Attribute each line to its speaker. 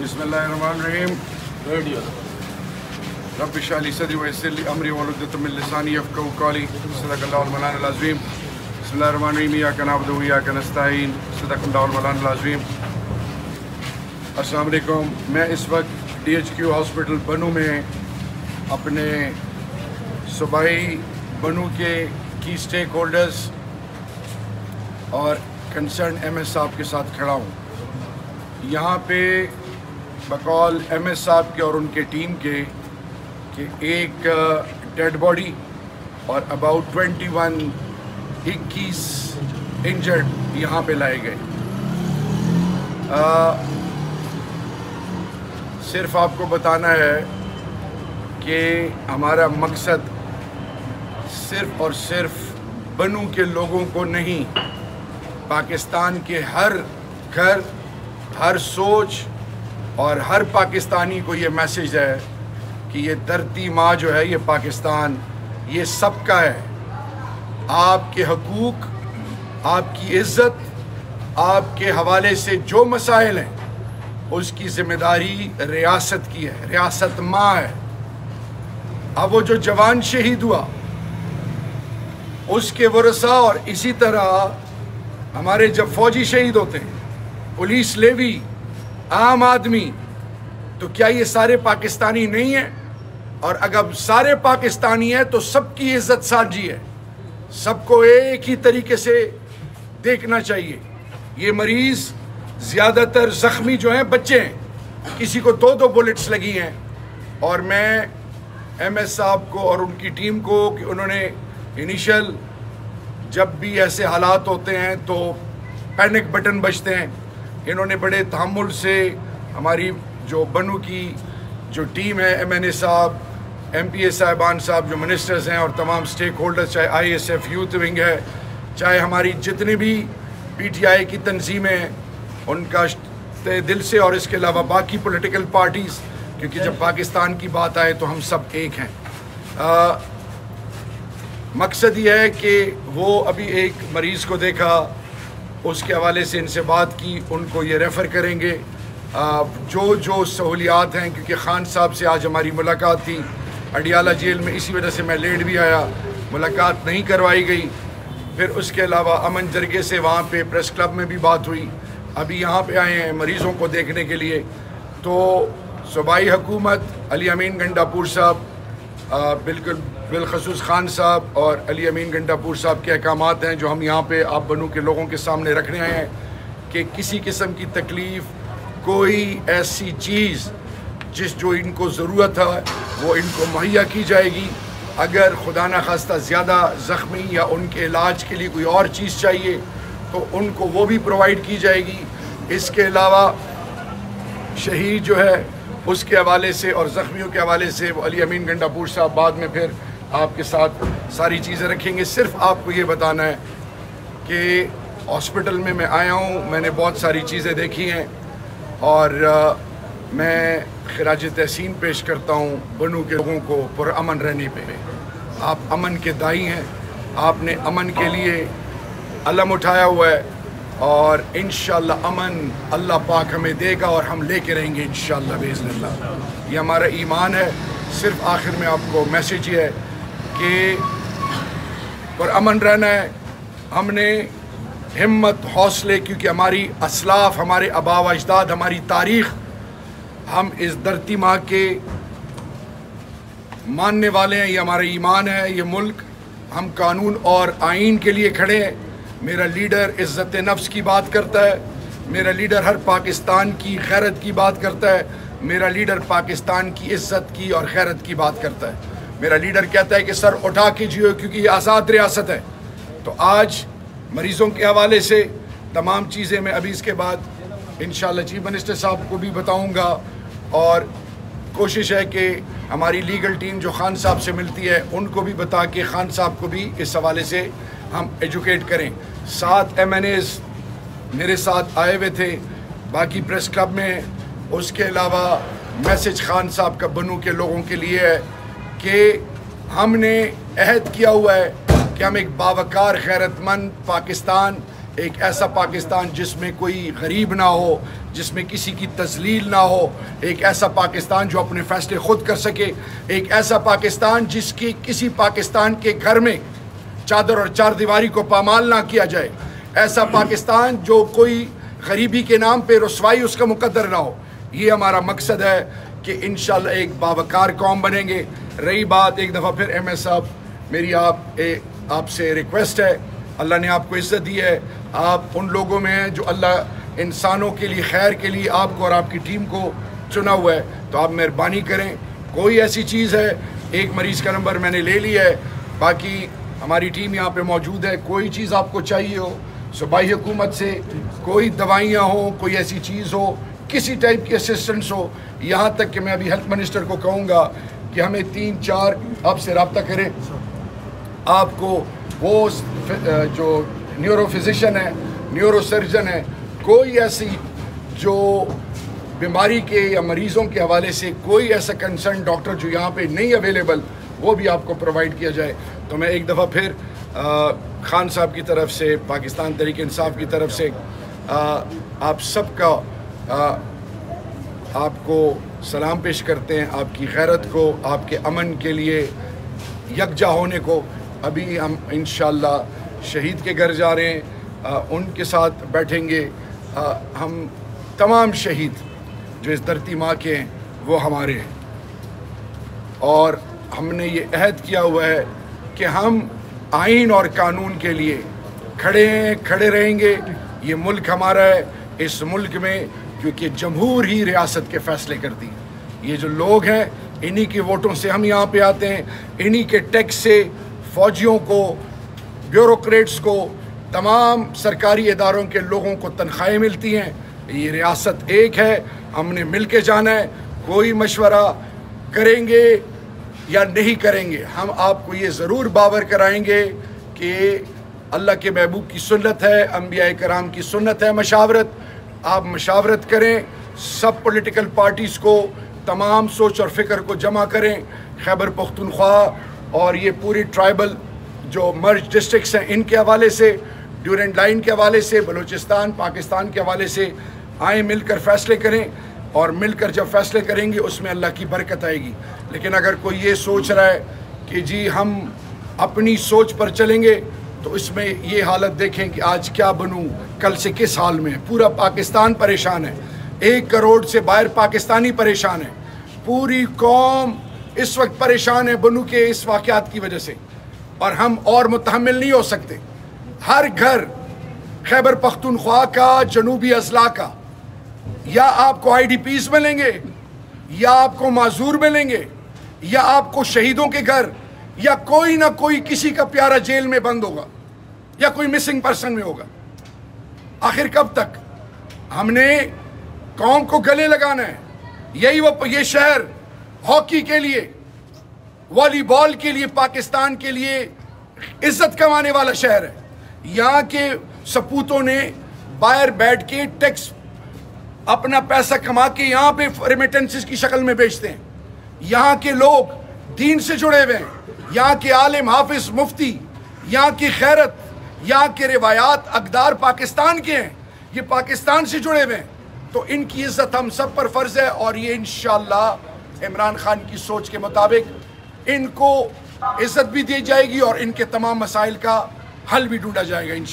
Speaker 1: बसमीम
Speaker 2: रेडियो।
Speaker 1: रब शाली सदी वसली अमरी बसमीम या कनाबदू या कनस्ताइन सदक़ल्लाज़ीम अस्सलाम वालेकुम मैं इस वक्त डी एच क्यू हॉस्पिटल बनू में अपने सूबाई बनू के की स्टेक होल्डर्स और कंसर्न एम एस साहब के साथ खड़ा हूँ। यहाँ पे बकौल एम एस साहब के और उनके टीम के कि एक डेड बॉडी और अबाउट 21 इक्कीस इंजर्ड यहाँ पे लाए गए। आ, सिर्फ़ आपको बताना है कि हमारा मकसद सिर्फ़ और सिर्फ़ बनू के लोगों को नहीं पाकिस्तान के हर घर हर सोच और हर पाकिस्तानी को ये मैसेज है कि ये धरती माँ जो है, ये पाकिस्तान, ये सबका है। आपके हकूक़, आपकी इज़्ज़त, आपके हवाले से जो मसाइल हैं, उसकी ज़िम्मेदारी रियासत की है, रियासत माँ है। अब वो जो जवान शहीद हुआ, उसके वरसा और इसी तरह हमारे जब फौजी शहीद होते हैं, पुलिस लेवी आम आदमी तो क्या ये सारे पाकिस्तानी नहीं हैं? और अगर सारे पाकिस्तानी हैं तो सबकी इज़्ज़त साझी है। सबको एक ही तरीके से देखना चाहिए। ये मरीज़ ज़्यादातर ज़ख्मी जो हैं, बच्चे हैं। किसी को दो दो बुलेट्स लगी हैं। और मैं एम एस साहब को और उनकी टीम को कि उन्होंने इनिशियल जब भी ऐसे हालात होते हैं तो पैनिक बटन बजते हैं। इन्होंने बड़े तहमुल से हमारी जो बनू की जो टीम है एम एन ए साहब एम पी ए साहबान साहब जो मिनिस्टर्स हैं और तमाम स्टेक होल्डर्स चाहे I S F youth wing है चाहे हमारी जितनी भी पी टी आई की तनजीमें उनका दिल से और इसके अलावा बाकी पोलिटिकल पार्टीज़ क्योंकि जब पाकिस्तान की बात आए तो हम सब एक हैं। आ, मकसद ये है कि वो अभी एक मरीज़ को देखा उसके हवाले से इनसे बात की, उनको ये रेफ़र करेंगे। जो जो सहूलियात हैं, क्योंकि ख़ान साहब से आज हमारी मुलाकात थी, अडियाला जेल में इसी वजह से मैं लेट भी आया, मुलाकात नहीं करवाई गई। फिर उसके अलावा अमन जरगे से वहाँ पे प्रेस क्लब में भी बात हुई। अभी यहाँ पे आए हैं मरीज़ों को देखने के लिए। तो सूबाई हुकूमत, अली अमीन गंडापुर साहब बिल्कुल, बिलखसूस खान साहब और अली अमीन गंडापुर साहब के अहकाम हैं जो हम यहाँ पे आप बनू के लोगों के सामने रख रहे हैं कि किसी किस्म की तकलीफ़, कोई ऐसी चीज़ जिस जो इनको ज़रूरत है, वो इनको मुहैया की जाएगी। अगर खुदा न खास्ता ज़्यादा ज़ख्मी या उनके इलाज के लिए कोई और चीज़ चाहिए तो उनको वो भी प्रोवाइड की जाएगी। इसके अलावा शहीद जो है उसके हवाले से और ज़ख्मियों के हवाले से वो अली अमीन गंडापुर साहब बाद में फिर आपके साथ सारी चीज़ें रखेंगे। सिर्फ़ आपको ये बताना है कि हॉस्पिटल में मैं आया हूँ मैंने बहुत सारी चीज़ें देखी हैं और आ, मैं खराज तहसीन पेश करता हूँ बनू के लोगों को पुरान रहने पे। आप अमन के दाई हैं आपने अमन के लिए अलम उठाया हुआ है। और इन अमन अल्लाह पाक हमें देगा और हम लेके रहेंगे इन बेज़ल्ला ये हमारा ईमान है। सिर्फ़ आखिर में आपको मैसेज ये है कि पर अमन रहना है। हमने हिम्मत, हौसले, क्योंकि हमारी असलाफ, हमारे अबाव अजदाद हमारी तारीख़, हम इस धरती माँ के मानने वाले हैं। ये हमारा ईमान है, ये मुल्क। हम कानून और आइन के लिए खड़े हैं। मेरा लीडर इज़्ज़त नफ्स की बात करता है। मेरा लीडर हर पाकिस्तान की खैरत की बात करता है। मेरा लीडर पाकिस्तान की इज़्ज़त की और खैरत की बात करता है। मेरा लीडर कहता है कि सर उठा के जियो क्योंकि ये आज़ाद रियासत है। तो आज मरीज़ों के हवाले से तमाम चीज़ें मैं अभी इसके बाद इन चीफ मिनिस्टर साहब को भी बताऊँगा। और कोशिश है कि हमारी लीगल टीम जो खान साहब से मिलती है, उनको भी बता के खान साहब को भी इस हवाले से हम एजुकेट करें। सात एम मेरे साथ आए हुए थे। बाकी प्रेस क्लब में उसके अलावा मैसेज खान साहब का बनू के लोगों के लिए है कि हमने अहद किया हुआ है कि हम एक बावकार खैरतमंद पाकिस्तान, एक ऐसा पाकिस्तान जिसमें कोई गरीब ना हो, जिसमें किसी की तजलील ना हो, एक ऐसा पाकिस्तान जो अपने फ़ैसले ख़ुद कर सके, एक ऐसा पाकिस्तान जिसकी किसी पाकिस्तान के घर में चादर और चार दीवारी को पामाल ना किया जाए। ऐसा पाकिस्तान जो कोई गरीबी के नाम पे रसवाई उसका मुकदर ना हो। ये हमारा मकसद है कि इन एक बावकार कौम बनेंगे। रही बात एक दफ़ा फिर एम एस साहब, मेरी आप आपसे रिक्वेस्ट है, अल्लाह ने आपको इज़्ज़त दी है। आप उन लोगों में हैं जो अल्लाह इंसानों के लिए, खैर के लिए आपको और आपकी टीम को चुना हुआ है। तो आप मेहरबानी करें। कोई ऐसी चीज़ है, एक मरीज़ का नंबर मैंने ले लिया है। बाकी हमारी टीम यहाँ पे मौजूद है। कोई चीज़ आपको चाहिए हो, सूबाई हुकूमत से, कोई दवाइयाँ हो, कोई ऐसी चीज़ हो, किसी टाइप की असिस्टेंस हो, यहाँ तक कि मैं अभी हेल्थ मिनिस्टर को कहूँगा कि हमें तीन, चार आपसे रबता करें। आपको वो जो न्यूरो फिजिशन है न्यूरो सर्जन है, कोई ऐसी जो बीमारी के या मरीज़ों के हवाले से कोई ऐसा कंसर्न डॉक्टर जो यहाँ पे नहीं अवेलेबल वो भी आपको प्रोवाइड किया जाए। तो मैं एक दफ़ा फिर खान साहब की तरफ़ से पाकिस्तान तरीके इंसाफ की तरफ़ से आ, आप सबका आपको सलाम पेश करते हैं आपकी गैरत को आपके अमन के लिए यकजा होने को। अभी हम इन शहीद के घर जा रहे हैं आ, उनके साथ बैठेंगे। आ, हम तमाम शहीद जो इस धरती माँ के हैं वो हमारे हैं। और हमने ये अहद किया हुआ है कि हम आइन और कानून के लिए खड़े हैं, खड़े रहेंगे। ये मुल्क हमारा है, इस मुल्क में, क्योंकि जमहूर ही रियासत के फ़ैसले करती है। ये जो लोग हैं, इन्हीं के वोटों से हम यहाँ पे आते हैं। इन्हीं के टैक्स से फ़ौजियों को, ब्यूरोक्रेट्स को, तमाम सरकारी इदारों के लोगों को तनख्वाहें मिलती हैं। ये रियासत एक है, हमने मिल के जाना है। कोई मशवरा करेंगे या नहीं करेंगे। हम आपको ये ज़रूर बावर कराएँगे कि अल्लाह के महबूब की सुन्नत है अम्बिया कराम की सुन्नत है, मशावरत। आप मशावरत करें, सब पॉलिटिकल पार्टीज़ को तमाम सोच और फ़िक्र को जमा करें, खैबर पख्तनख्वा और ये पूरी ट्राइबल जो मर्ज डिस्ट्रिक्स हैं, इनके हवाले से ड्यूरेंट लाइन के हवाले से, बलूचिस्तान, पाकिस्तान के हवाले से आए मिलकर फैसले करें। और मिलकर जब फैसले करेंगे, उसमें अल्लाह की बरकत आएगी। लेकिन अगर कोई ये सोच रहा है कि जी, हम अपनी सोच पर चलेंगे तो इसमें ये हालत देखें कि आज क्या बनूं, कल से किस हाल में पूरा पाकिस्तान परेशान है। एक करोड़ से बाहर पाकिस्तानी परेशान है। पूरी कौम इस वक्त परेशान है बनू के इस वाक़ात की वजह से। और हम और मुतहमल नहीं हो सकते। हर घर खैबर पख्तनख्वा का, जनूबी अजला का या आपको आई डी पीज मिलेंगे, या आपको माजूर मिलेंगे, या आपको शहीदों के घर, या कोई ना कोई किसी का प्यारा जेल में बंद होगा, या कोई मिसिंग पर्सन में होगा। आखिर कब तक? हमने कौम को गले लगाना है। यही वो, ये शहर हॉकी के लिए, वॉलीबॉल के लिए, पाकिस्तान के लिए इज़्ज़त कमाने वाला शहर है। यहाँ के सपूतों ने बाहर बैठ के टैक्स अपना पैसा कमा के यहाँ पे रेमिटेंसेस की शक्ल में बेचते हैं। यहाँ के लोग दीन से जुड़े हुए हैं। यहाँ के आलिम, हाफिज, मुफ्ती, यहाँ की खैरत, यहाँ के रिवायात अकदार पाकिस्तान के हैं। ये पाकिस्तान से जुड़े हुए हैं। तो इनकी इज़्ज़त हम सब पर फ़र्ज़ है और ये इन इमरान खान की सोच के मुताबिक इनको इज़्ज़त भी दी जाएगी और इनके तमाम मसाइल का हल भी ढूंढा जाएगा इन